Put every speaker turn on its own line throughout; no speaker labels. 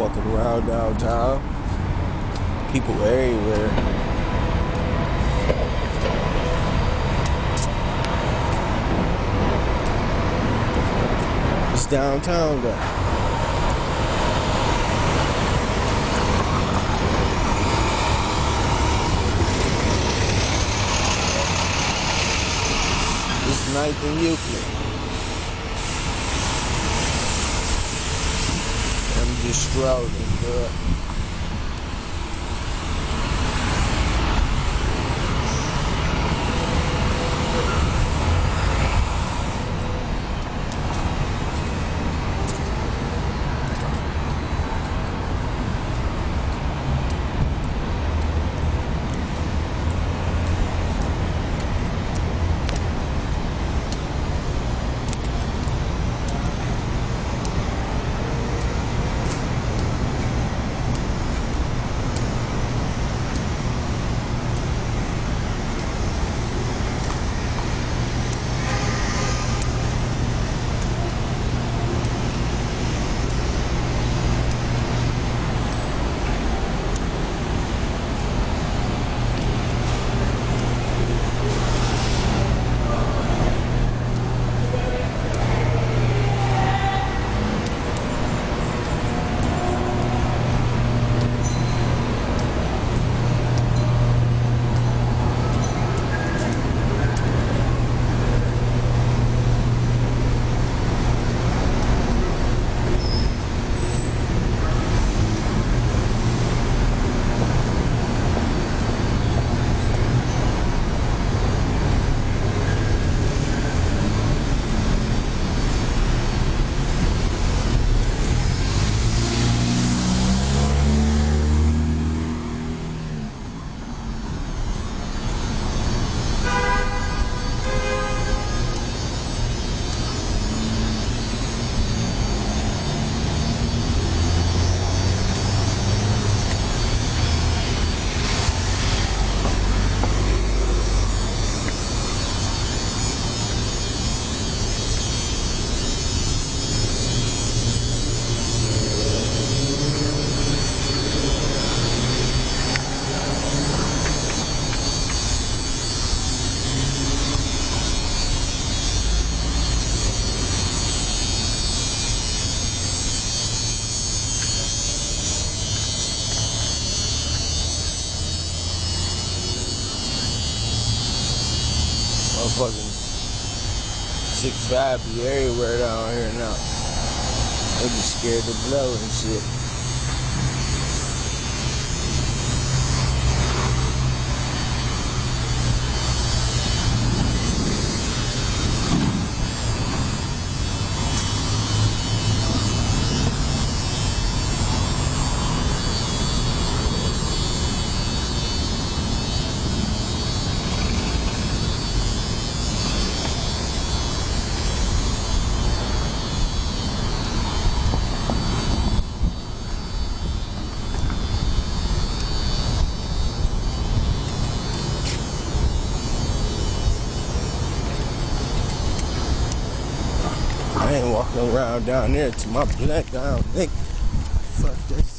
around downtown. People everywhere. It's downtown though. It's Ninth and Euclid. Just strolling, bro. Motherfucking six five be everywhere down here now. They be scared to blow and shit. I ain't walking around down there to my black down. Fuck that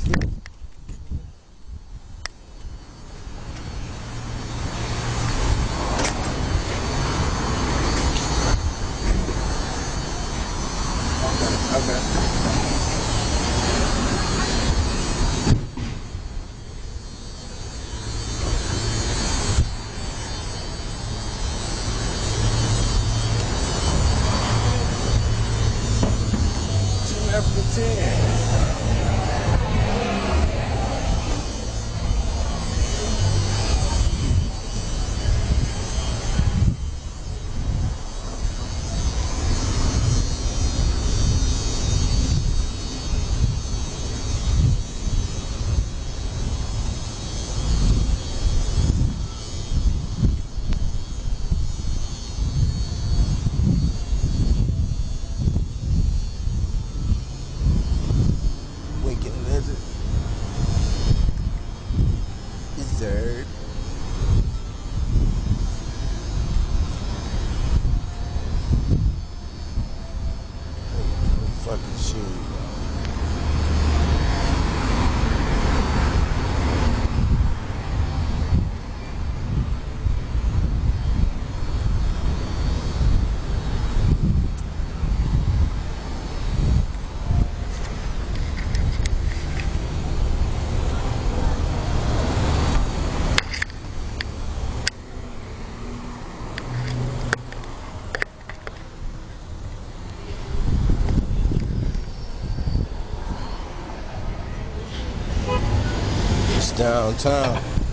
downtown.